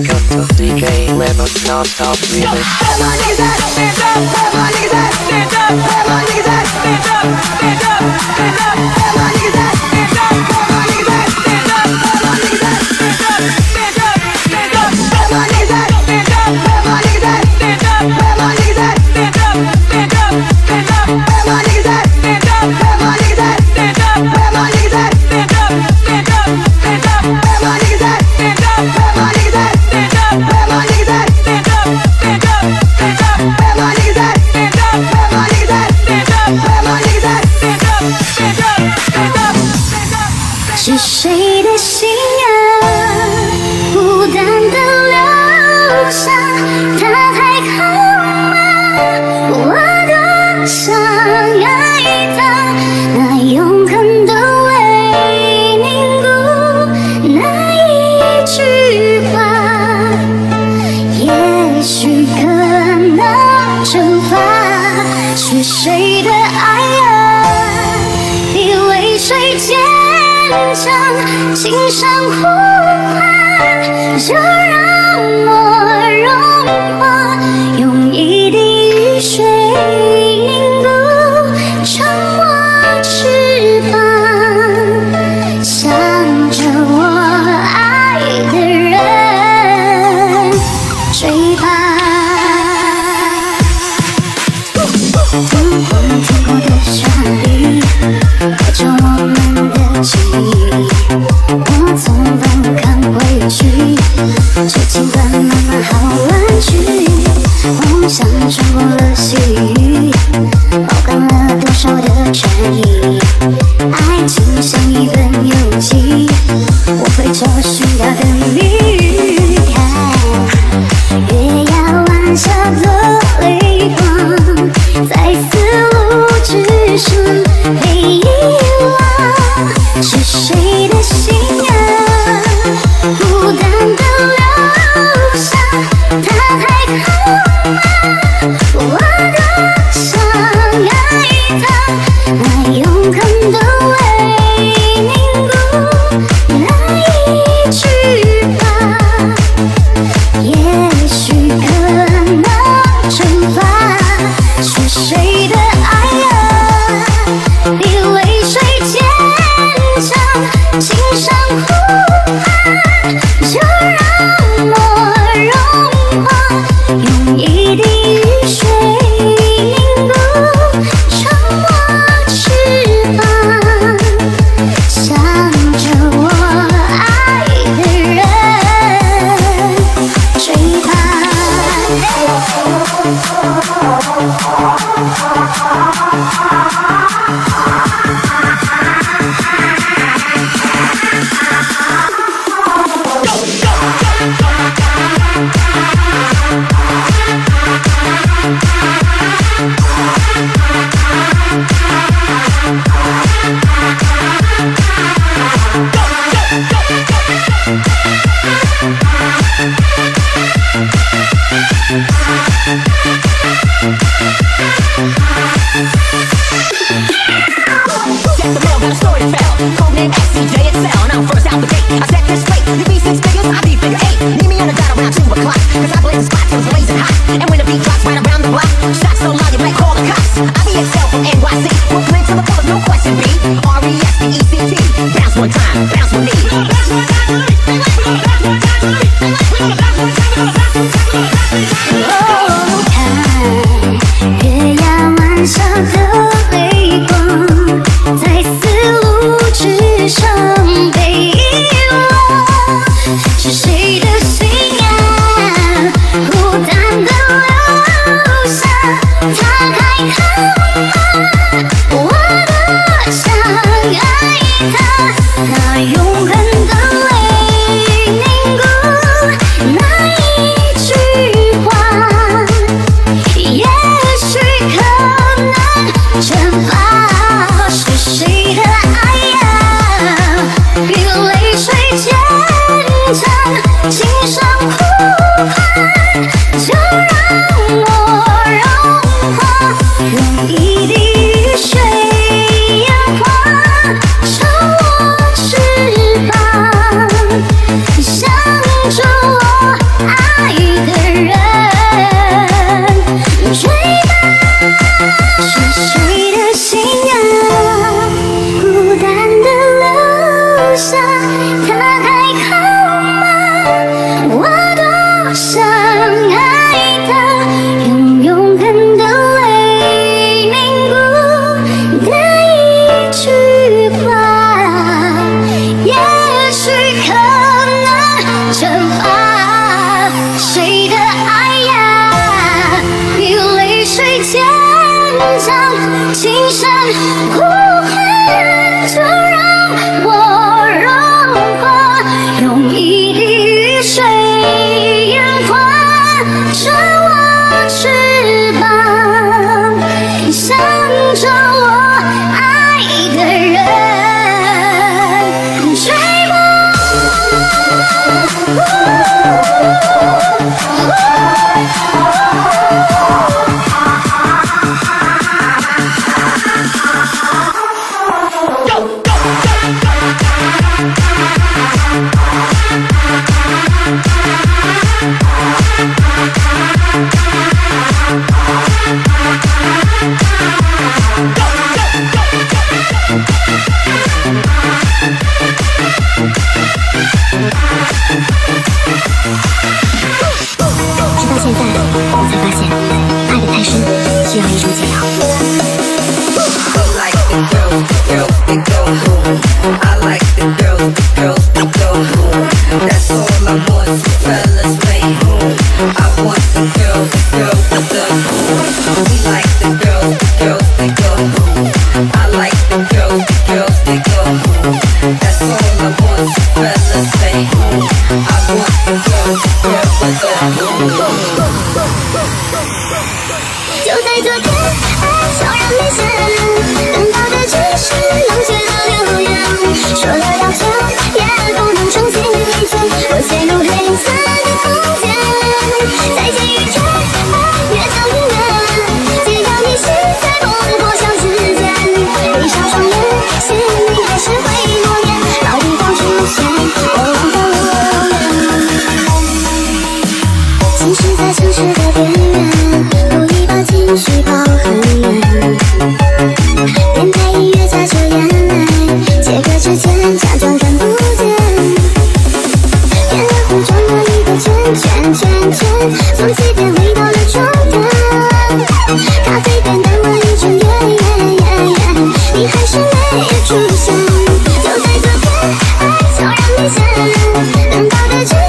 Welcome to CK Level Stop Stop Music. Everyone niggas up, stand up. Everyone niggas up, stand up. Everyone up, stand up. Stand up, stand up. Niggas up, stand up.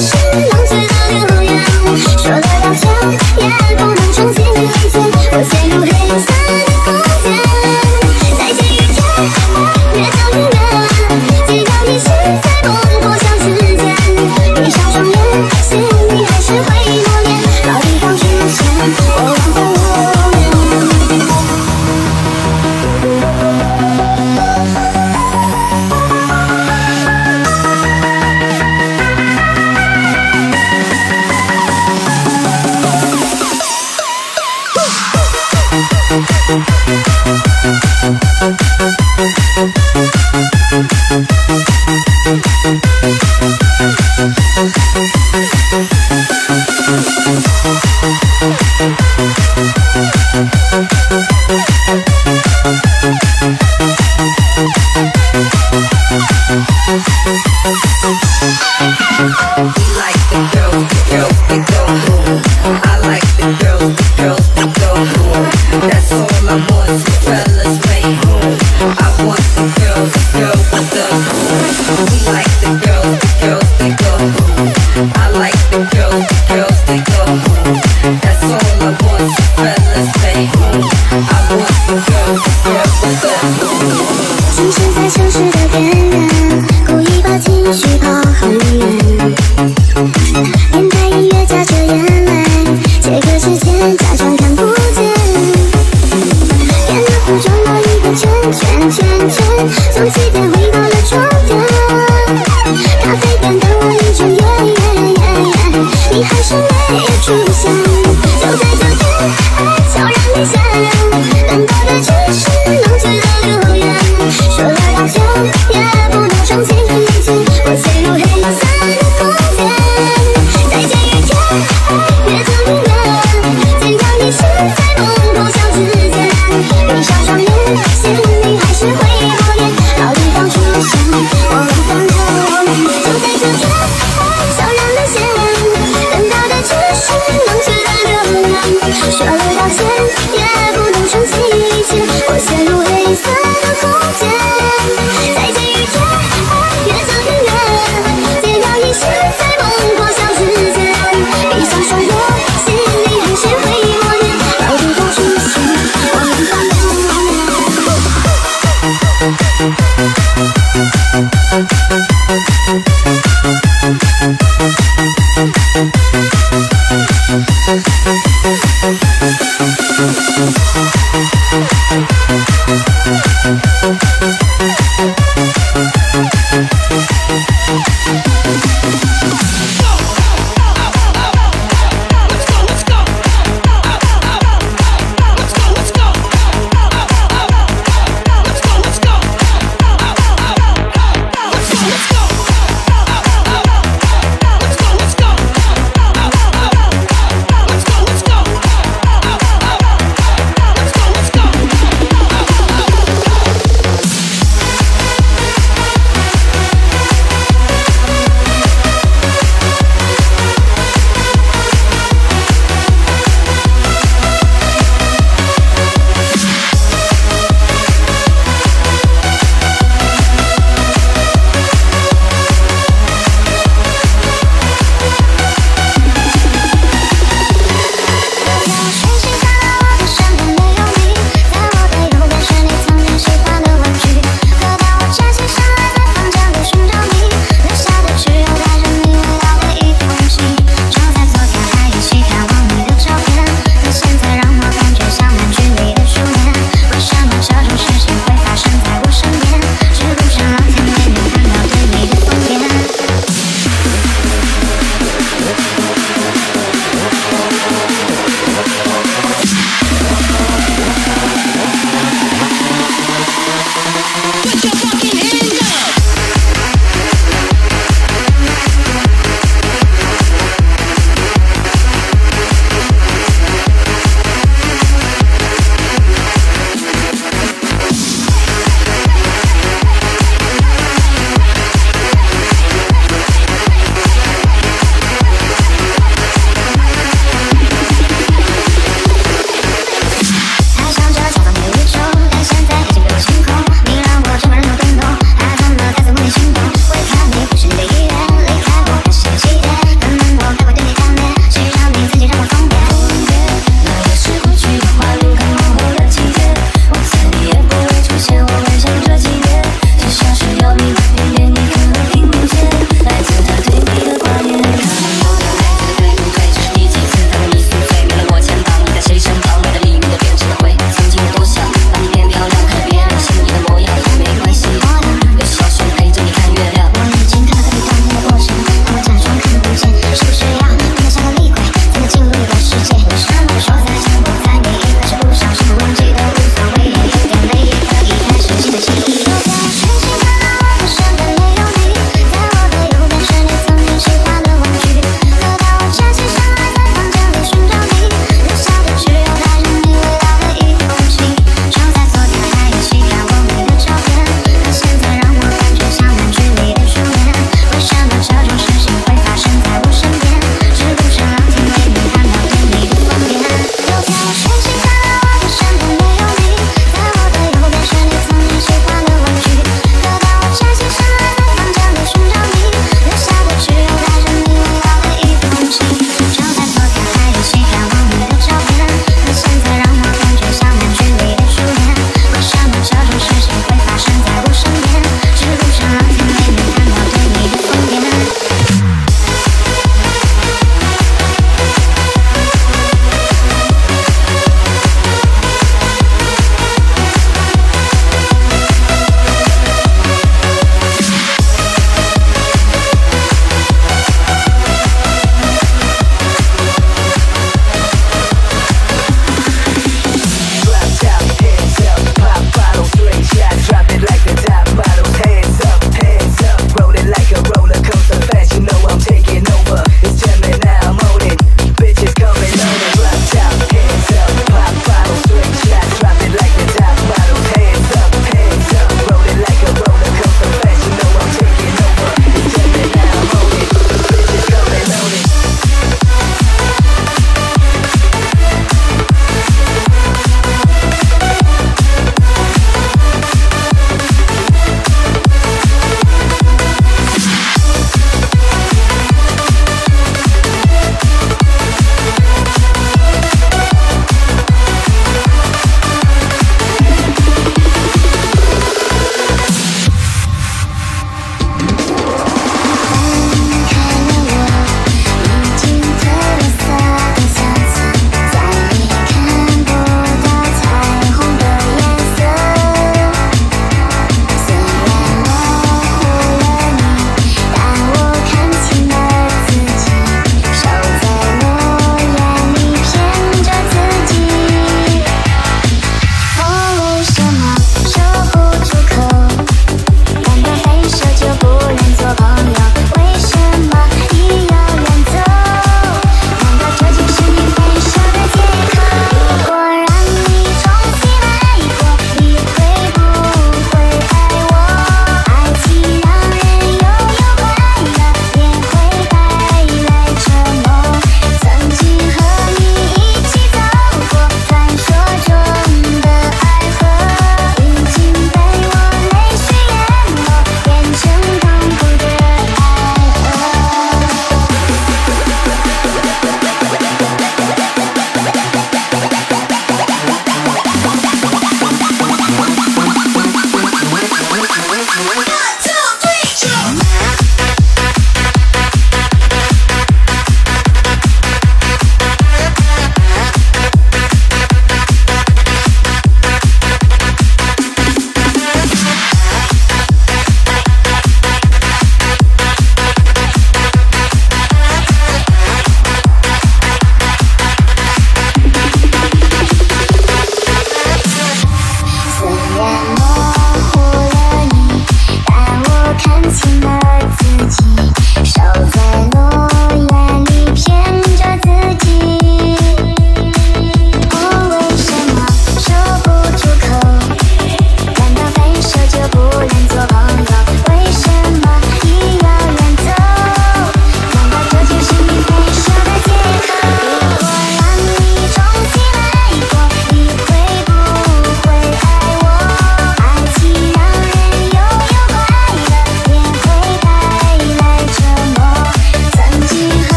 是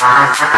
Uh-huh.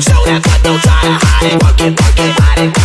Show that cut, don't try to hide it. Work it, work it, hide it.